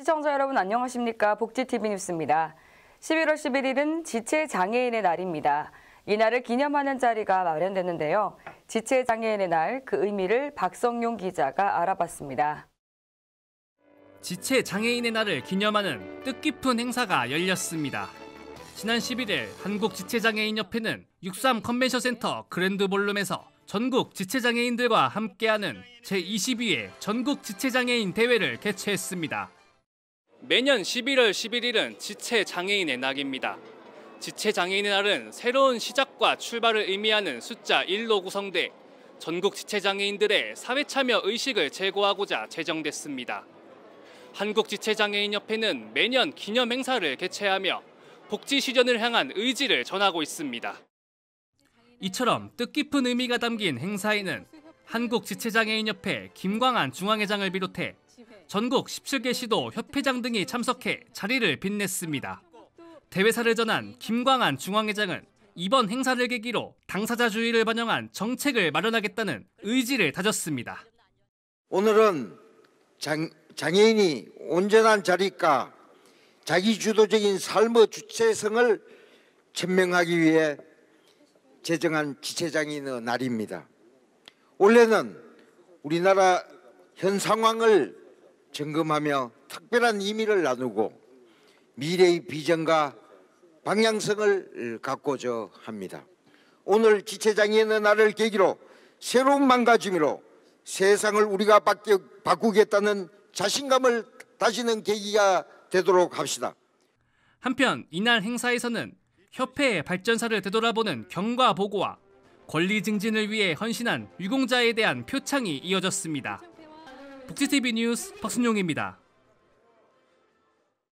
시청자 여러분 안녕하십니까? 복지TV 뉴스입니다. 11월 11일은 지체장애인의 날입니다. 이 날을 기념하는 자리가 마련됐는데요. 지체장애인의 날 그 의미를 박성용 기자가 알아봤습니다. 지체장애인의 날을 기념하는 뜻깊은 행사가 열렸습니다. 지난 11일 한국지체장애인협회는 63 컨벤션센터 그랜드볼룸에서 전국 지체장애인들과 함께하는 제22회 전국 지체장애인 대회를 개최했습니다. 매년 11월 11일은 지체 장애인의 날입니다. 지체 장애인의 날은 새로운 시작과 출발을 의미하는 숫자 1로 구성돼 전국 지체 장애인들의 사회 참여 의식을 제고하고자 제정됐습니다. 한국 지체 장애인 협회는 매년 기념 행사를 개최하며 복지 실현을 향한 의지를 전하고 있습니다. 이처럼 뜻깊은 의미가 담긴 행사에는 한국 지체장애인협회 김광한 중앙회장을 비롯해 전국 17개 시도 협회장 등이 참석해 자리를 빛냈습니다. 대회사를 전한 김광한 중앙회장은 이번 행사를 계기로 당사자주의를 반영한 정책을 마련하겠다는 의지를 다졌습니다. 오늘은 장, 장애인이 온전한 자립과 자기주도적인 삶의 주체성을 천명하기 위해 제정한 지체장애인의 날입니다. 올해는 우리나라 현 상황을 점검하며 특별한 의미를 나누고 미래의 비전과 방향성을 갖고자 합니다. 오늘 지체장애인의 날을 계기로 새로운 망가짐으로 세상을 우리가 바꾸겠다는 자신감을 다지는 계기가 되도록 합시다. 한편 이날 행사에서는 협회의 발전사를 되돌아보는 경과 보고와 권리 증진을 위해 헌신한 유공자에 대한 표창이 이어졌습니다. 복지TV 뉴스 박순용입니다.